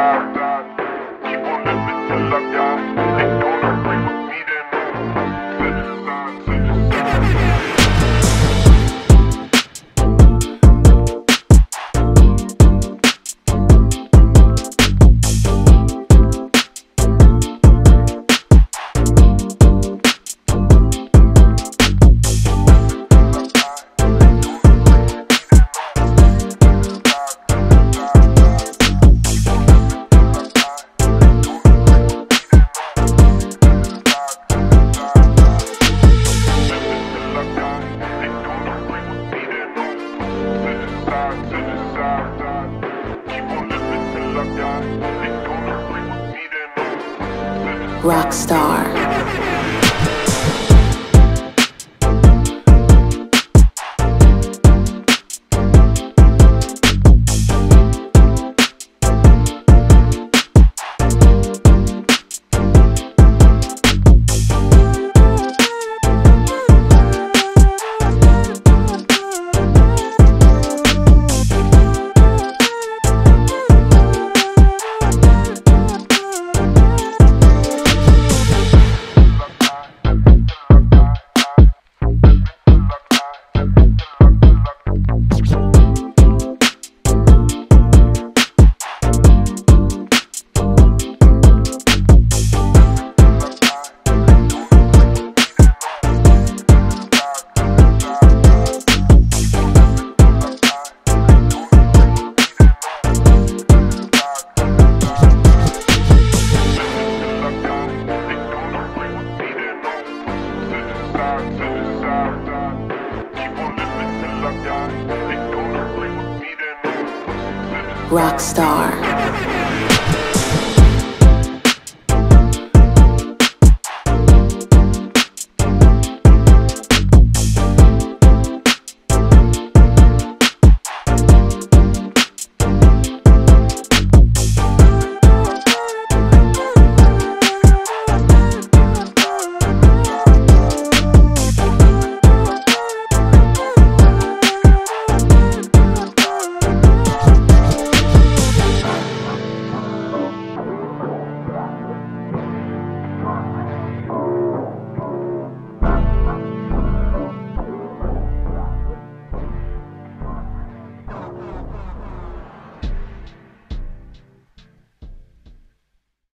back. rock star. Rockstar. Rockstar.